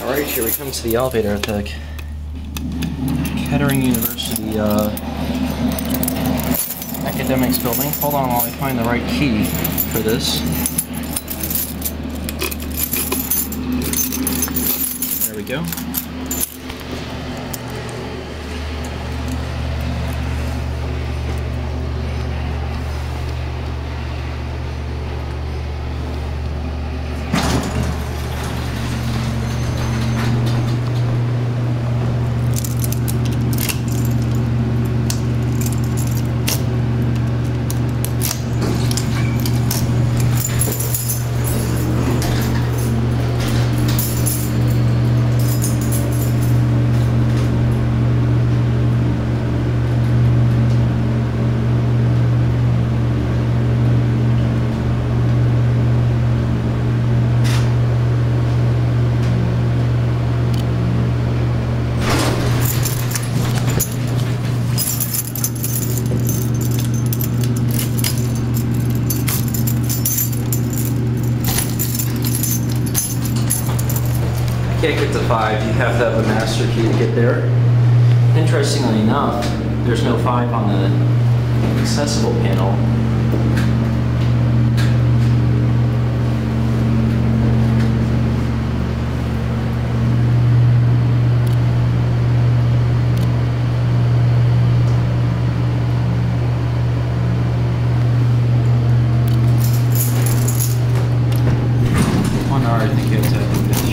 All right, here we come to the elevator at the Kettering University uh, Academics Building. Hold on while I find the right key for this. There we go. can't get to five, you have to have a master key to get there. Interestingly enough, there's no five on the accessible panel. I think it's a